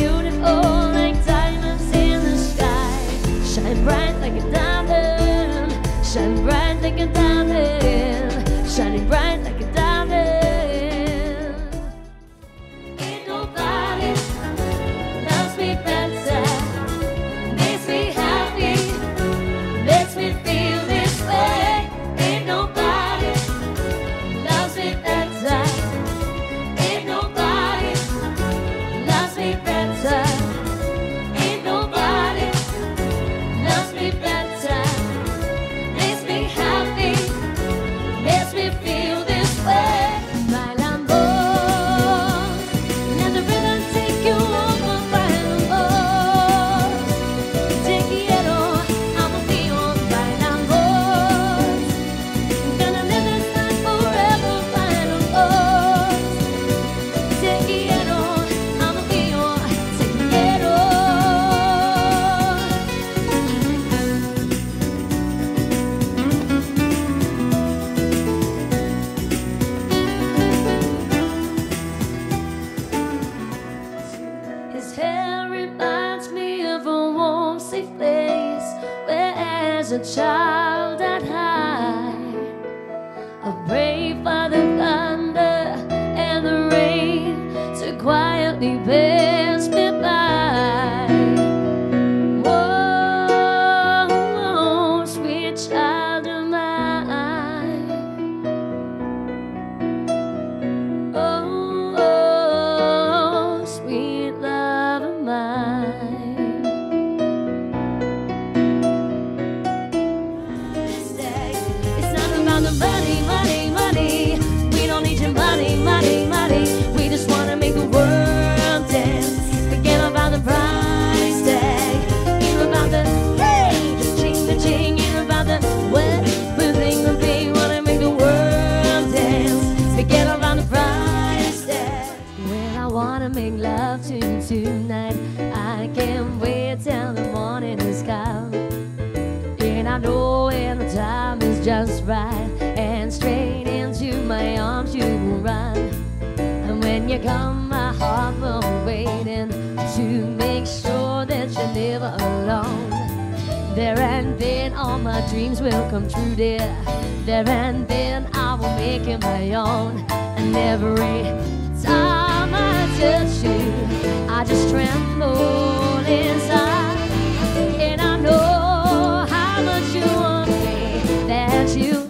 beautiful like diamonds in the sky. Shine bright like a diamond. Shine bright like a diamond. As a child, I'd hide. A brave for the thunder and the rain to quietly pass wanna make love to you tonight, I can't wait till the morning is come. And I know when the time is just right And straight into my arms you will run. And when you come my heart will be waiting To make sure that you're never alone. There and then all my dreams will come true dear. There and then I will make it my own. And every time touch you I just tremble inside. And I know how much you want me That you